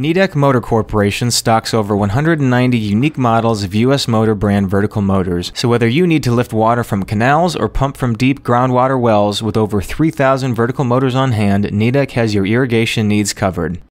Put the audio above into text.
Nidec Motor Corporation stocks over 190 unique models of US Motor brand vertical motors, so whether you need to lift water from canals or pump from deep groundwater wells with over 3,000 vertical motors on hand, Nidec has your irrigation needs covered.